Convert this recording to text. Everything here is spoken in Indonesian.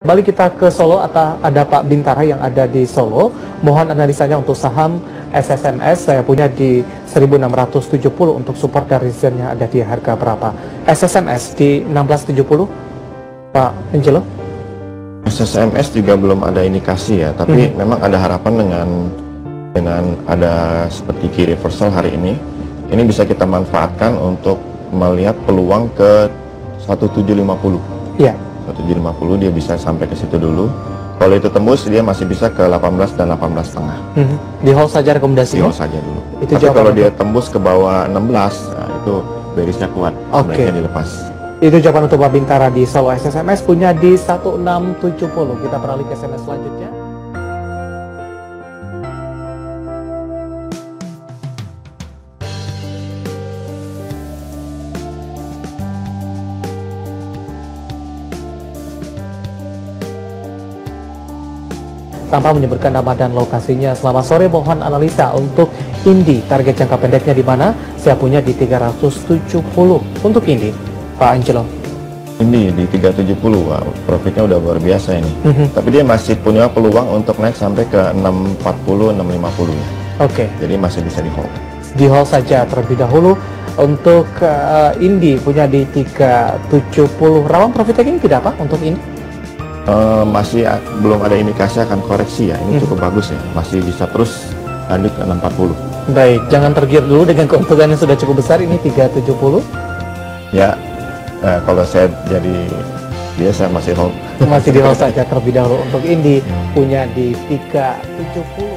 Kembali kita ke Solo, atau ada Pak Bintara yang ada di Solo. Mohon analisanya untuk saham SSMS, saya punya di 1670 untuk support dan resistance ada di harga berapa? SSMS di 1670, Pak Angelo? SSMS juga belum ada indikasi ya, tapi hmm. memang ada harapan dengan dengan ada seperti key reversal hari ini. Ini bisa kita manfaatkan untuk melihat peluang ke 1750. Iya. 1750 dia bisa sampai ke situ dulu. Kalau itu tembus dia masih bisa ke 18 dan 18 setengah. Mm-hmm. Di hold saja rekomendasi. Di hold saja dulu. Itu Tapi kalau dia tembus ke bawah 16, nah itu berisnya kuat. Oke. Okay. dilepas. Itu jawaban untuk Pak Bintara di Solo SSMS punya di 1670. Kita beralih ke SMS selanjutnya. Tanpa menyebutkan nama dan lokasinya. Selamat sore, mohon analisa untuk Indi. Target jangka pendeknya di mana? Saya punya di 370 untuk Indi. Pak Angelo. Indi di 370, wow, profitnya udah luar biasa ini. Mm -hmm. Tapi dia masih punya peluang untuk naik sampai ke 640, 650 ya. Oke. Okay. Jadi masih bisa di hold. Di hold saja terlebih dahulu. Untuk uh, Indi punya di 370. Rawan profitnya ini tidak apa untuk ini? Uh, masih belum ada indikasi akan koreksi ya. Ini hmm. cukup bagus ya. Masih bisa terus lanjut ke 640. Baik, jangan tergiur dulu dengan keuntungan yang sudah cukup besar ini 370. Ya, uh, kalau saya jadi biasa masih hold. Masih di hold saja terlebih dahulu untuk Indi hmm. punya di 370